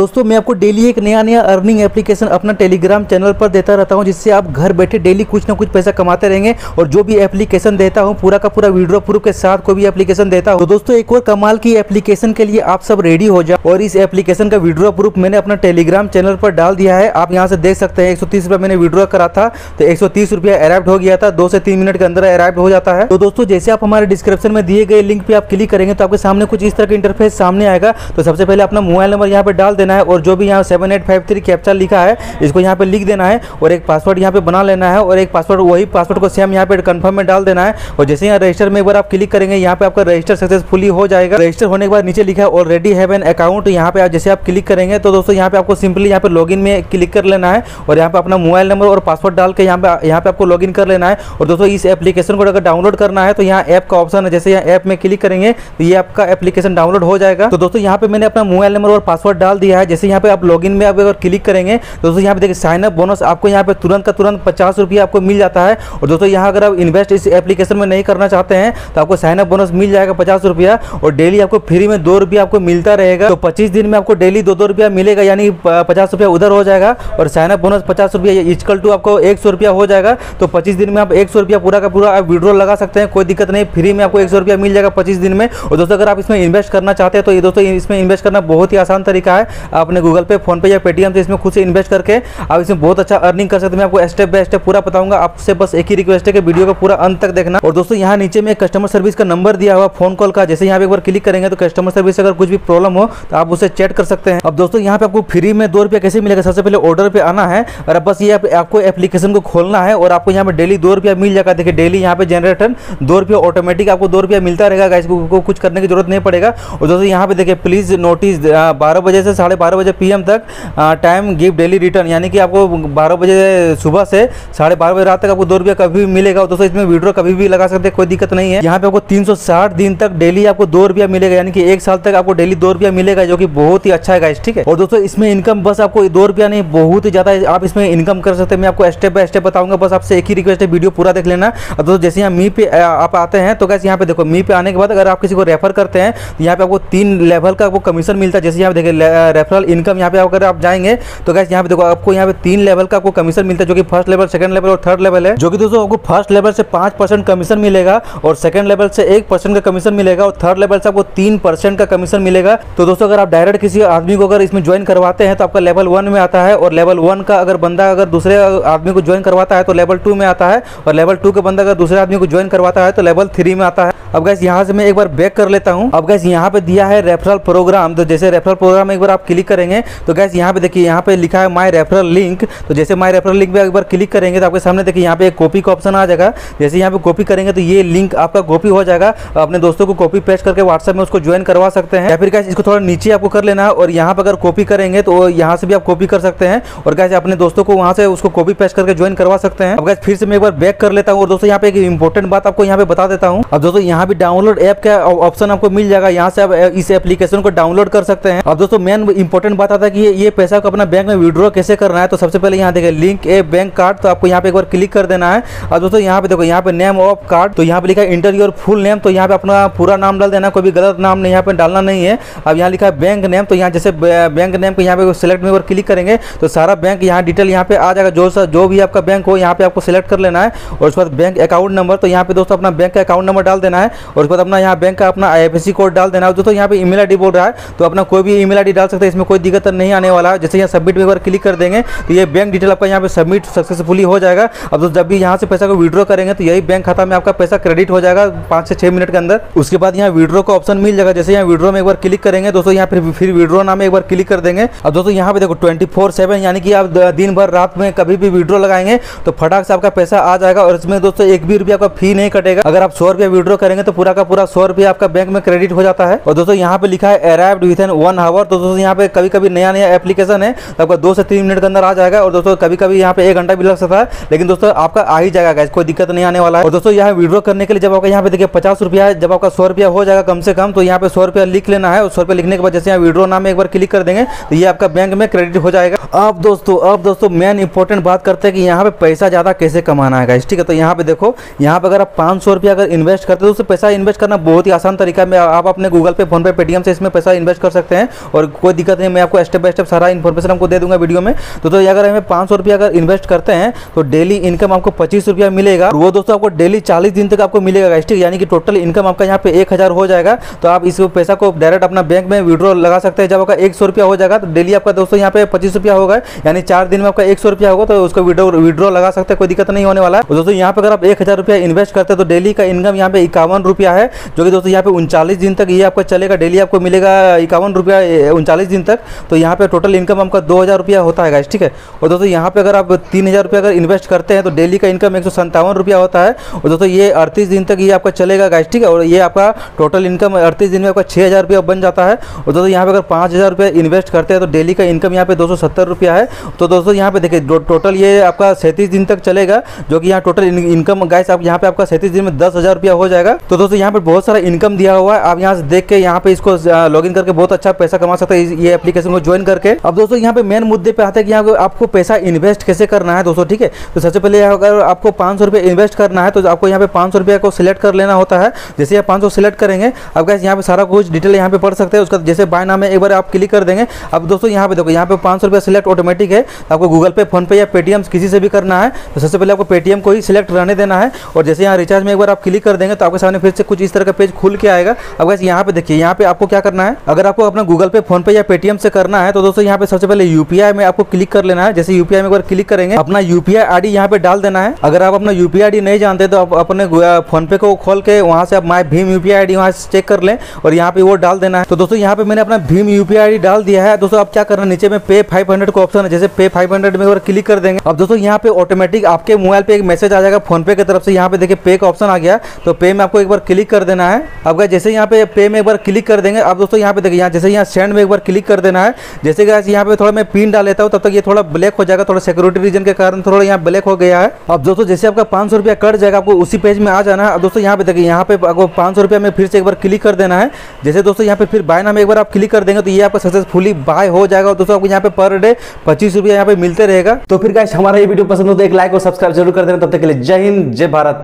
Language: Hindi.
दोस्तों, मैं आपको डेली एक नया नया अर्निंग एप्लीकेशन अपना टेलीग्राम चैनल पर देता रहता हूँ, जिससे आप घर बैठे डेली कुछ ना कुछ पैसा कमाते रहेंगे और जो भी एप्लीकेशन देता हूँ, पूरा का पूरा वीडियो प्रूफ के साथ कोई भी एप्लीकेशन देता हूँ। तो दोस्तों, एक और कमाल की एप्लीकेशन के लिए आप सब रेडी हो जाओ। और इस एप्लीकेशन का वीडियो प्रूफ मैंने अपना टेलीग्राम चैनल पर डाल दिया है। आप यहाँ से देख सकते हैं, एक सौ मैंने वीडियो करा था तो एक सौ हो गया था, दो से तीन मिनट के अंदर अराइव हो जाता है। तो दोस्तों, जैसे आप हमारे डिस्क्रिप्शन में दिए गए लिंक पे आप क्लिक करेंगे तो आपके सामने कुछ इस तरह का इंटरफेस सामने आएगा। तो सबसे पहले अपना मोबाइल नंबर यहाँ पर डाल देना है और जो भी यहाँ seven eight five three captcha लिखा है इसको यहाँ पे लिख देना है और एक पासवर्ड यहाँ पे बना लेना है और एक पासवर्ड वही पासवर्ड को सेम यहाँ पे कन्फर्म में डाल देना है और जैसे यहाँ रजिस्टर में एक बार आप क्लिक करेंगे यहाँ पे आपका रजिस्टर सक्सेसफुली हो जाएगा रजिस्टर होने के बाद नीचे लिखा है ऑलरेडी हैव एन अकाउंट यहाँ पे जैसे आप क्लिक करेंगे तो दोस्तों यहाँ पे आपको सिंपली यहाँ पे लॉगिन में क्लिक कर लेना है और यहाँ पे अपना मोबाइल नंबर और पासवर्ड डाल के यहाँ पे यहाँ पे आपको लॉगिन कर लेना है और दोस्तों इस एप्लीकेशन को अगर डाउनलोड करना है तो यहाँ ऐप का ऑप्शन है जैसे यहाँ ऐप में क्लिक करेंगे तो ये आपका एप्लीकेशन डाउनलोड हो जाएगा तो दोस्तों यहाँ पे मैंने अपना मोबाइल नंबर और पासवर्ड डाल दिया है जैसे यहाँ पे आप लॉगिन में आप अगर क्लिक करेंगे तो दोस्तों यहाँ पे देखिए साइन अप बोनस आपको यहाँ पे तुरंत का तुरंत पचास रुपया आपको मिल जाता है। और दोस्तों यहाँ अगर आप इन्वेस्ट इस एप्लीकेशन में नहीं करना चाहते हैं तो आपको साइन अप बोनस मिल जाएगा पचास रुपया। और डेली आपको फ्री में दो रुपया आपको मिलता रहेगा। तो पच्चीस दिन में आपको डेली दो दो रुपया मिलेगा, यानी पचास रुपया उधर हो जाएगा। और साइन अप बोनस पचास रुपया इजकल टू आपको एक सौ रुपया हो जाएगा। तो पच्चीस दिन में आप एक सौ रुपया पूरा का पूरा आप विड्रॉल लगा सकते हैं, कोई दिक्कत नहीं। फ्री में आपको एक सौ रुपया मिल जाएगा पच्चीस दिन में। और दोस्तों अगर आप इसमें इन्वेस्ट करना चाहते हैं तो ये दोस्तों इसमें इन्वेस्ट करना बहुत ही आसान तरीका है। आपने गूगल पे फ़ोन पे या पेटीएम से इसमें खुद से इन्वेस्ट करके आप इसमें बहुत अच्छा अर्निंग कर सकते हैं। मैं आपको स्टेप बाय स्टेप पूरा बताऊँगा। आपसे बस एक ही रिक्वेस्ट है कि वीडियो को पूरा अंत तक देखना। और दोस्तों, यहाँ नीचे में कस्टमर सर्विस का नंबर दिया हुआ फ़ोन कॉल का। जैसे यहाँ पे एक बार क्लिक करेंगे तो कस्टमर सर्विस अगर कुछ भी प्रॉब्लम हो तो आप उसे चैट कर सकते हैं। अब दोस्तों, यहाँ पे आपको फ्री में दो रुपया कैसे मिलेगा? सबसे पहले ऑर्डर पे आना है। और बस ये आपको एप्लीकेशन को खोलना है और आपको यहाँ पे डेली दो रुपया मिल जाएगा। देखिए डेली यहाँ पे जनरेटर दो रुपया ऑटोमेटिक आपको दो रुपया मिलता रहेगा। गाइस को कुछ करने की ज़रूरत नहीं पड़ेगा। और दोस्तों, यहाँ पे देखिए प्लीज़ नोटिस बारह बजे से साढ़े बारह बजे पीएम तक टाइम गिव डेली रिटर्न यानी कि आपको बारह बजे सुबह से साढ़े बारह बजे रात तक आपको दो रुपया कभी भी मिलेगा। दोस्तों, इसमें वीडियो कभी भी लगा सकते हैं, कोई दिक्कत नहीं है। यहाँ पे आपको तीन दिन तक डेली आपको दो रुपया मिलेगा, यानी कि एक साल तक आपको डेली दो रुपया मिलेगा, जो कि बहुत ही अच्छा है ठीक है? और दोस्तों, इसमें इनकम बस आपको दो रुपया नहीं, बहुत ही ज़्यादा आप इसमें इनकम कर सकते हैं। मैं आपको स्टेप बाय स्टेप बताऊँगा, बस आपसे एक ही रिक्वेस्ट है वीडियो पूरा देख लेना। और दोस्तों, जैसे यहाँ मी पे आप आते हैं तो गैस यहाँ पे देखो मी पे आने के बाद अगर आप किसी को रेफर करते हैं तो यहाँ पे आपको तीन लेवल का आपको कमीशन मिलता है। जैसे यहाँ देखिए रेफरल इनकम यहाँ पे अगर आप जाएँगे तो गैस यहाँ पे देखो आपको यहाँ पे तीन लेवल का आपको कमीशन मिलता है, जो कि फ़र्स्ट लेवल सेकंड लेवल और थर्ड लेवल है, जो कि दोस्तों आपको फ़र्स्ट लेवल से पाँच परसेंट कमीशन मिलेगा और सेकंड लेवल से एक परसेंट का कमीशन मिलेगा और थर्ड लेवल से आपको तीन परसेंट का कमीशन मिलेगा। तो दोस्तों अगर आप डायरेक्ट किसी आदमी को अगर इसमें ज्वाइन करवाते हैं तो आपका लेवल वन में आता है और लेवल वन का अगर बंदा अगर दूसरे आदमी को ज्वाइन करवाता है तो लेवल टू में आता है और लेवल टू का बंदा अगर दूसरे आदमी को ज्वाइन करवाता है तो लेवल थ्री में आता है। अब गैस यहाँ से मैं एक बार बैक कर लेता हूँ। अब गैस यहाँ पे दिया है रेफरल प्रोग्राम तो जैसे रेफरल प्रोग्राम एक बार आप क्लिक करेंगे तो गैस यहाँ पे देखिए, यहाँ पे लिखा है माई रेफरल लिंक तो जैसे माई रेफरल लिंक पे एक बार क्लिक करेंगे तो आपके सामने देखिए, यहाँ पे एक कॉपी का ऑप्शन आ जाएगा। जैसे यहाँ पे कॉपी करेंगे तो ये लिंक आपका कॉपी हो जाएगा। अपने दोस्तों को कॉपी पेस्ट करके व्हाट्सएप में उसको ज्वाइन करवा सकते हैं। या फिर गैस इसको थोड़ा नीचे आपको कर लेना है और यहाँ पर अगर कॉपी करेंगे तो यहाँ से भी आप कॉपी कर सकते हैं। और गैस अपने दोस्तों को वहाँ से उसको कॉपी पेस्ट करके ज्वाइन करवा सकते हैं। अब गैस फिर से मैं एक बार बैक कर लेता हूँ। और दोस्तों, यहाँ पे एक इंपॉर्टेंट बात आपको यहाँ पे बता देता हूँ। अब दोस्तों, यहाँ भी डाउनलोड ऐप का ऑप्शन आपको मिल जाएगा यहाँ से आप इस एप्लीकेशन को डाउनलोड कर सकते हैं अब दोस्तों मेन इंपॉर्टेंट बात आता है कि ये पैसा को अपना बैंक में विड्रॉ कैसे करना है तो सबसे पहले यहाँ देखिए लिंक ए बैंक कार्ड तो आपको यहाँ पे एक बार क्लिक कर देना है और दोस्तों यहाँ पे देखो यहाँ पे नेम ऑफ़ कार्ड तो यहाँ पे लिखा है इंटर योर फुल नेम तो यहाँ पे अपना पूरा नाम डाल देना कोई भी गलत नाम नहीं यहाँ पे डालना नहीं है अब यहाँ लिखा है बैंक नेम तो यहाँ जैसे बैंक नेम को यहाँ पे सिलेक्ट में क्लिक करेंगे तो सारा बैंक यहाँ डिटेल यहाँ पे आ जाएगा जो जो भी आपका बैंक हो यहाँ पे आपको सिलेक्ट कर लेना है और उसके बाद बैंक अकाउंट नंबर तो यहाँ पे दोस्तों अपना बैंक का अकाउंट नंबर डाल देना है और उसके बाद अपना यहाँ बैंक का अपना आई कोड डाल देना। है दोस्तों, यहाँ पे ईमेल आईडी बोल रहा है तो अपना कोई भी ईमेल आईडी डाल सकते हैं, इसमें कोई दिक्कत नहीं आने वाला। है जैसे यहाँ सबमिट में एक बार क्लिक कर देंगे तो ये बैंक डिटेल आपका यहाँ पे सबमिट सक्सेसफुली हो जाएगा। अब तो जब भी यहाँ से पैसा को विड्रॉ करेंगे तो यही बैंक खाता में आपका पैसा क्रेडिट हो जाएगा पाँच से छः मिनट के अंदर। उसके बाद यहाँ विड्रॉ का ऑप्शन मिल जाएगा। जैसे यहाँ विड्रॉ में एक बार क्लिक करेंगे, दोस्तों, यहाँ फिर फिर विड्रॉ नाम एक बार क्लिक कर देंगे। अब दोस्तों, यहाँ पे देखो ट्वेंटी फोर सेवन यानी कि आप दिन भर रात में कभी भी विड्रॉ लगाएँगे तो फटाक से आपका पैसा आ जाएगा। और इसमें दोस्तों, एक भी रुपया आपका फ़ी नहीं कटेगा। अगर आप सौ रुपया विड्रॉ करेंगे तो पूरा का पूरा सौ रुपया आपका बैंक में क्रेडिट हो जाता है। और दोस्तों, यहाँ पे लिखा है arrived within one hour तो दोस्तों, यहाँ पे कभी कभी नया नया एप्लीकेशन है। तो आपका दो से तीन मिनट के अंदर आ जाएगा और दोस्तों कभी कभी यहाँ पे एक घंटा भी लग सकता है। लेकिन दोस्तों, आपका आ ही जाएगा कोई दिक्कत नहीं आने वाला है। और दोस्तों, यहाँ विड्रॉ करने के लिए जब आपका यहाँ पे देखिए पचास रुपया है, जब आपका सौ रुपया हो जाएगा कम से कम तो यहाँ पे सौ रुपया लिख लेना है। और सौ रुपया लिखने के बाद जैसे यहाँ विड्रॉ नाम एक बार क्लिक कर देंगे तो ये आपका बैंक में क्रेडिट हो जाएगा। अब दोस्तों अब दोस्तों मेन इंपॉर्टेंट बात करते हैं कि यहाँ पे पैसा ज़्यादा कैसे कमाना है ठीक है? तो यहाँ पे देखो, यहाँ पे अगर आप पाँच सौ रुपया अगर इन्वेस्ट करते हो तो पैसा इन्वेस्ट करना बहुत ही आसान तरीका है। आप अपने गूगल पे फ़ोन पे पेटीएम से इसमें पैसा इन्वेस्ट कर सकते हैं और कोई दिक्कत नहीं मैं आपको स्टेप बाय स्टेप सारा इन्फॉर्मेशन आपको दे दूँगा वीडियो में। तो, तो अगर हमें पाँच सौ रुपया अगर इन्वेस्ट करते हैं तो डेली इनकम आपको पच्चीस रुपया मिलेगा। वो दोस्तों आपको डेली चालीस दिन तक आपको मिलेगा ठीक? यानी कि टोटल इनकम आपका यहाँ पे एक हज़ार हो जाएगा। तो आप इस पैसा को डायरेक्ट अपना बैंक में विड्रॉ लगा सकते हैं। जब आपका एक सौ रुपया हो जाएगा तो डेली आपका दोस्तों यहाँ पे पच्चीस रुपया होगा। यानी चार दिन में आपका एक सौ रुपया होगा तो उसको विड्रो लगा सकते हैं कोई दिक्कत नहीं होने वाला। है दोस्तों यहाँ पे अगर आप एक हज़ार रुपया इन्वेस्ट करते हैं तो डेली का इनकम यहाँ पे इक्यावन रुपया है, जो कि दोस्तों यहाँ पे उनचालीस दिन तक ये आपका चलेगा, डेली आपको मिलेगा इक्यावन रुपया उनचालीस दिन तक। तो यहाँ पे टोटल इनकम आपका दो हज़ार रुपया होता है गाइस ठीक है? और दोस्तों यहाँ पे अगर आप तीन हज़ार रुपया अगर इन्वेस्ट करते हैं तो डेली का इनकम एक सौ रुपया होता है। और दोस्तों ये अड़तीस दिन तक ये आपका चलेगा गाइस ठीक है? और ये आपका टोटल इनकम अड़तीस दिन में आपका छः हज़ार रुपया बन जाता है। और दोस्तों यहाँ पे अगर पाँच हज़ार रुपया इन्वेस्ट करते हैं तो डेली का इनकम यहाँ पे दो सौ सत्तर रुपया है। तो दोस्तों यहाँ पे देखिए टोटल ये आपका सैंतीस दिन तक चलेगा, जो कि यहाँ टोटल इनकम गाइस आप यहाँ पे आपका सैंतीस दिन में दस हज़ार रुपया हो जाएगा। तो दोस्तों, यहाँ पर बहुत सारा इनकम दिया हुआ है। आप यहाँ से देख के, यहाँ पे इसको लॉग करके बहुत अच्छा पैसा कमा सकते हैं ये एप्लीकेशन को ज्वाइन करके। अब दोस्तों, यहाँ पे मेन मुद्दे पे आते हैं कि यहाँ आपको पैसा इन्वेस्ट कैसे करना है दोस्तों, ठीक है? तो सबसे पहले अगर आपको पाँच सौ इन्वेस्ट करना है तो आपको यहाँ पे पाँच सौ को सिलेक्ट कर लेना होता है। जैसे आप पाँच सौ सिलेक्ट करेंगे, अब गैस यहाँ पे सारा कुछ डिटेल यहाँ पे पढ़ सकते हैं। उसका जैसे बाय नाम है, एक बार आप क्लिक कर देंगे। अब दोस्तों, यहाँ पे देखो, यहाँ पे पाँच सौ सिलेक्ट ऑटोमेटिक है। आपको गूगल पे फ़ोन पे या पेटीएम किसी से भी करना है। तो सबसे पहले आपको पेटीएम को ही सिलेक्ट रहने देना है। और जैसे यहाँ रिचार्ज में एक बार आप क्लिक कर देंगे तो आपके फिर से कुछ इस तरह का पेज खुल के आएगा। अब गैस यहाँ पे देखिए, यहाँ पे आपको क्या करना है? अगर आपको अपना गूगल पे फ़ोन पे या पेटीएम से करना है तो दोस्तों, यहाँ पे सबसे पहले यूपीआई में आपको क्लिक कर लेना है। जैसे यूपीआई में एक बार क्लिक करेंगे, अपना यूपीआई आईडी यहाँ पे डाल देना है। अगर आप अपना यूपीआई आईडी नहीं जानते तो आप अपने फ़ोन पे को खोल के वहाँ से आप माई भीम यूपीआई आईडी वहाँ से चेक कर लें और यहाँ पे वो डाल देना है। तो दोस्तों, यहाँ पे मैंने अपना भीम यूपीआई आईडी डाल दिया है। दोस्तों आप क्या करना नीचे में पे फाइव हंड्रेड ऑप्शन है। जैसे पे फाइव हंड्रेड में क्लिक कर देंगे। अब दोस्तों, यहाँ पे ऑटोमेटिक आपके मोबाइल पे एक मैसेज आ जाएगा फ़ोन पे की तरफ़ से। यहाँ पे देखिए पे का ऑप्शन आ गया। तो पे में आपको एक बार क्लिक कर देना है। अब जैसे यहाँ पे पे में एक बार क्लिक कर देंगे, अब दोस्तों यहाँ पे देखिए, यहाँ जैसे यहाँ सेंड में एक बार क्लिक कर देना है। जैसे कि यहाँ पे थोड़ा मैं पिन डाल लेता हूँ, तब तक ये थोड़ा ब्लैक हो जाएगा, थोड़ा सिक्योरिटी रीजन के कारण थोड़ा यहाँ ब्लैक हो गया है। अब दोस्तों, जैसे आपका पाँच सौ रुपया कट जाएगा, आपको उसी पेज में आ जाना है। अब दोस्तों, यहाँ पे देखिए, यहाँ पे आपको पाँच सौ रुपया में फिर से एक बार क्लिक कर देना है। जैसे दोस्तों, यहाँ पे फिर बाय नाम एक बार आप क्लिक कर देंगे तो ये आपका सक्सेसफुली बाय हो जाएगा। दोस्तों, आपको यहाँ पे पर डे पच्चीस रुपया यहाँ पे मिलते रहेगा। तो फिर गाइस हमारा ये वीडियो पसंद हो तो एक लाइक और सब्सक्राइब ज़रूर कर देना। तब तक के लिए जय हिंद, जय भारत।